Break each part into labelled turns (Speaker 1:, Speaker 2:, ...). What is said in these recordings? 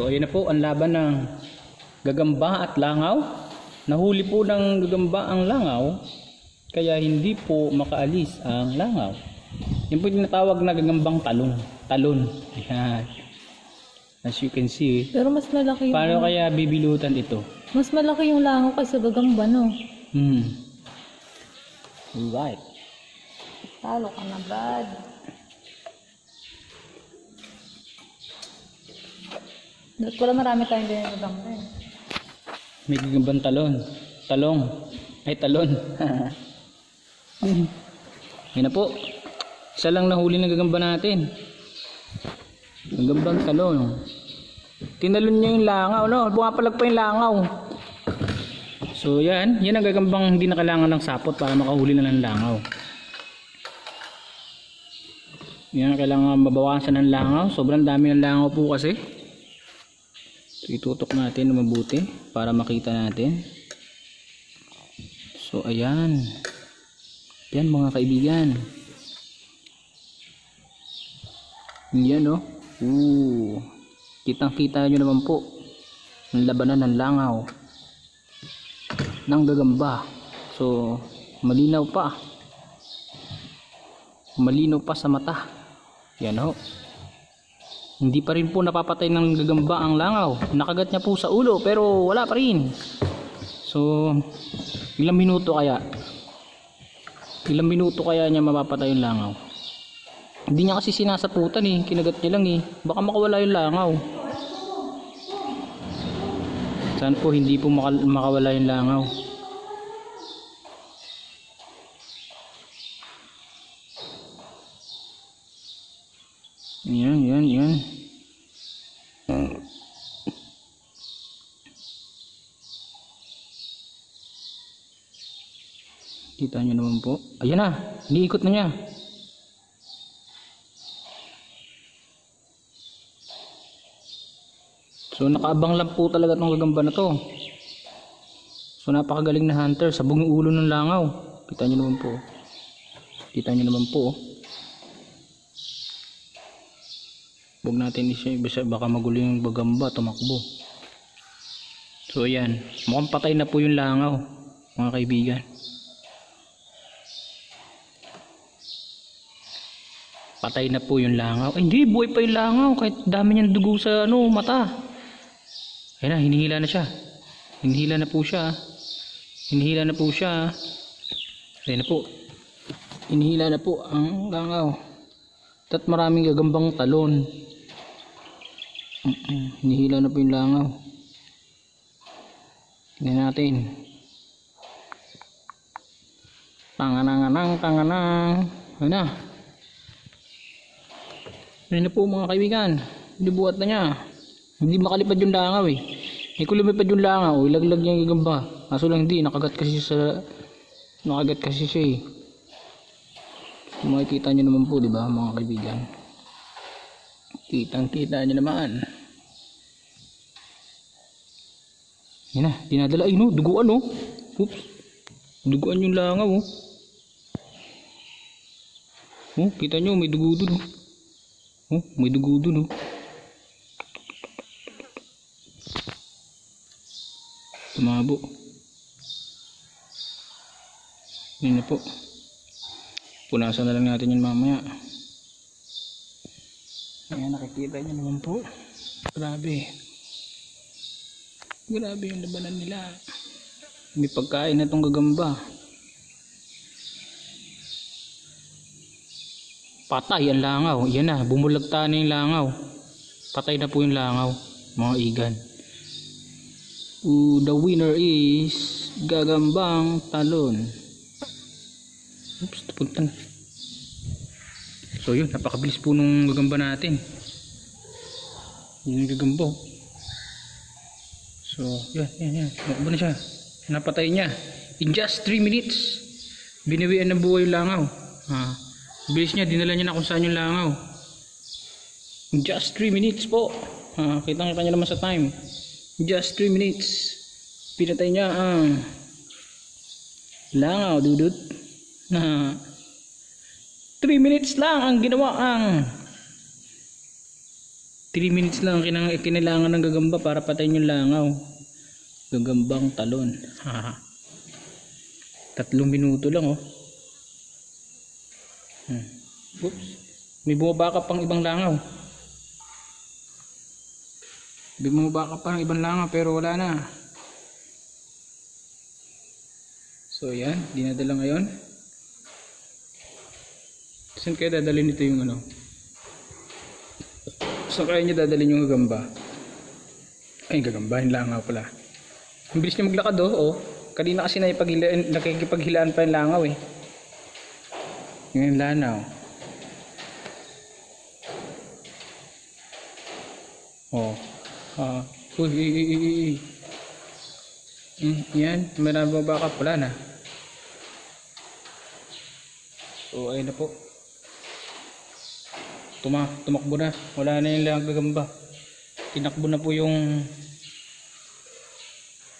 Speaker 1: So ayun na po ang laban ng gagamba at langaw. Nahuli po ng gagamba ang langaw kaya hindi po makaalis ang langaw. Yan po yung tinatawag na gagambang talon. Talon. Ayan. As you can see,
Speaker 2: Pero mas malaki yung,
Speaker 1: paano kaya bibilutan ito?
Speaker 2: mas malaki yung langaw kaysa gagamba, no?
Speaker 1: Hmm. Right.
Speaker 2: Talo ka na, bad. Dapat pala marami tayong gagamba eh.
Speaker 1: May gagambang talon. Talong. Ay, talon. Yan na po. Isa lang nahuli ng gagamba natin. Gagambang talon. Tinalon niya yung langaw, no? Bumapalag pa yung langaw. So, yan. Yan ang gagambang hindi na kailangan ng sapot para makahuli na ng langaw. Yan ang kailangan mabawasan ng langaw. Sobrang dami ng langaw po kasi. Itutok natin na mabuti para makita natin. So, ayan. Yan mga kaibigan. Yan no. Ooh. Kitang kita nyo naman po. Ang labanan ng langaw. Ng gagamba. So, malinaw pa. Malinaw pa sa mata. Yan ho. Hindi pa rin po napapatay ng gagamba ang langaw. Nakagat niya po sa ulo pero wala pa rin. So, ilang minuto kaya? Ilang minuto kaya niya mapapatay yung langaw? Hindi niya kasi sinasaputan eh. Kinagat niya lang eh. Baka makawala yung langaw. Saan po hindi po maka- makawala yung langaw? Yan, yan, yan. Kita nyo naman po. Ayan na, iniikot na niya. So nakaabang lang po talaga itong gagamba na to. So napakagaling na hunter. Sabog yung ulo ng langaw. Kita nyo naman po. Kita nyo naman po. oh. Huwag natin basta baka magulo yung bagamba, tumakbo. So ayan, mukhang patay na po yung langaw, mga kaibigan. Patay na po yung langaw. Ay, hindi, buhay pa yung langaw, kahit dami niyang dugo sa ano, mata. Ayan na, hinihila na siya. Hinihila na po siya. Hinihila na po siya. Ayan na po. Hinihila na po ang langaw. At maraming gagambang talon. Mm-mm, Hinihila na po yung langaw. Tingnan natin. Tangananganang, tanganang. Ayun na. Ayun na po mga kaibigan. Libuhat na niya. Hindi makalipad yung langaw eh. Hindi ko lumipad yung langaw. Ilaglag niya yung gagamba. Kaso lang hindi. Nakagat kasi sa... Nakagat kasi siya eh. Kung makikita nyo naman po, di ba, mga kaibigan? Kitang kita nyo naman. Yan na, dinadala. Ay, no, duguan, no. Oops. Duguan yung langaw, oh. Oh, kita nyo, may dugo dun, oh. Oh, may dugo dun, oh. Tumabo. Yan na po. Punasan na lang natin yun mamaya. Ayan, nakikita nyo naman po. Grabe. Grabe yung labanan nila. May pagkain na itong gagamba. Patay ang langaw. Yan na, bumulagta na yung langaw. Patay na po yung langaw, mga igan. Ooh, the winner is gagambang talon. Oops, napunta na. So yun, napakabilis po nung gagamba natin. Yun yung gagamba. oh. So, yan, yan, yan. Nakaba na siya. Napatay niya. In just 3 minutes, biniwian ng buhay yung langaw. Ah, bilis niya, dinala niya na kung saan yung langaw. In just 3 minutes po. Ah, kitang-kita niyo naman sa time. In just 3 minutes, pinatay niya ang langaw, dudut. Na 3 minutes lang ang ginawa ang 3 minutes lang ang kinailangan ng gagamba para patayin yung langaw. Gagambang talon. Tatlong minuto lang oh. Hmm. Oops. May bumaba ka pang ibang langaw. May bumaba ka pang ibang langaw pero wala na. So yan, dinadala ngayon. Saan kaya dadalhin nito yung ano? Saan kaya niya dadalhin yung gagamba? Ay, gagamba, yung langaw pala. Ang bilis niya maglakad oh. oh. Kanina kasi nakipaghilaan, nakikipaghilaan pa yung langaw eh. Yung lanaw. Oh. Ah. Uy, uy, uy. Hmm, yan. Marami ba baka pala na. So, ayun na po. Tuma, tumakbo na. Wala na yung lang gagamba. Tinakbo na po yung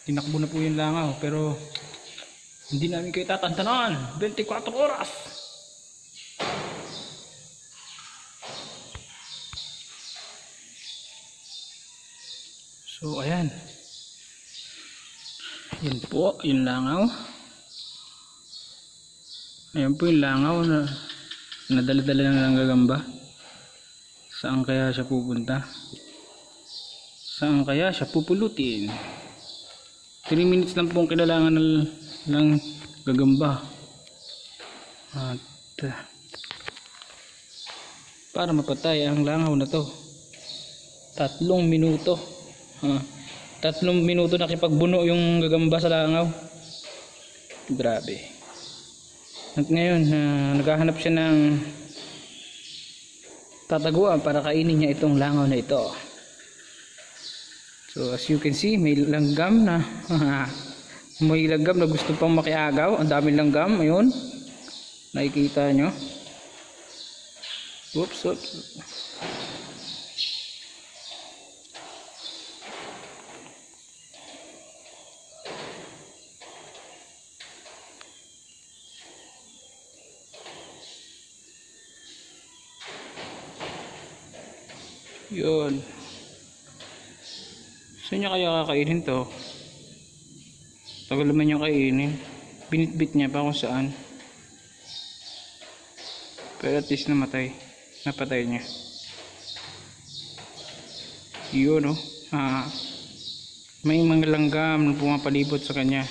Speaker 1: tinakbo na po yung langaw pero hindi namin kayo tatantanan. 24 oras so ayan. Yan po yung langaw. Ayan po yung langaw na nadala-dala na ng gagamba saan kaya siya pupunta? Saan kaya siya pupulutin? 3 minutes lang pong kailangan ng, ng gagamba. At uh, para mapatay ang langaw na to tatlong minuto. Ha, tatlong minuto nakipagbuno yung gagamba sa langaw. Grabe. At ngayon uh, naghahanap siya ng tataguan para kainin niya itong langaw na ito So as you can see, may langgam na may langgam na gusto pang makiagaw. Ang daming langgam, ayun. Nakikita nyo. Oops, oops. Yun. Saan niya kaya kakainin to? Tagal naman niya kainin. Binitbit niya pa kung saan. Pero at least namatay. Napatay niya. Yun oh. Ah, may mga langgam na pumapalibot sa kanya.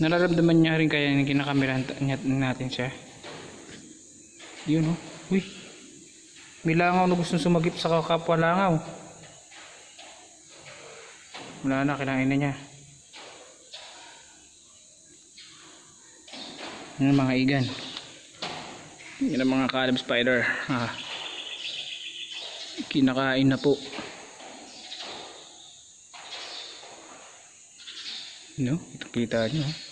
Speaker 1: Nararamdaman niya rin kaya yung kinakamerahan natin siya. Yun oh. Uy. May langaw na gustong sumagip sa kapwa langaw. Wala na, kailangan na niya. Yan ang mga igan. Yan ang mga caleb spider. Ah. Kinakain na po. No, ito kita nyo.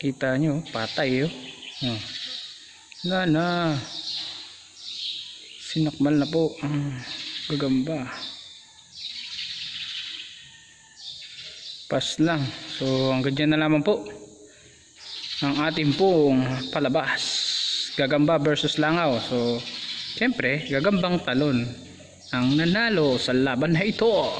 Speaker 1: Kita nyo, patay oh. Hmm. Na na. Sinakmal na po ang gagamba. Pas lang. So hanggang dyan na lamang po ang ating pong palabas. Gagamba versus langaw. So syempre gagambang talon ang nanalo sa laban na ito.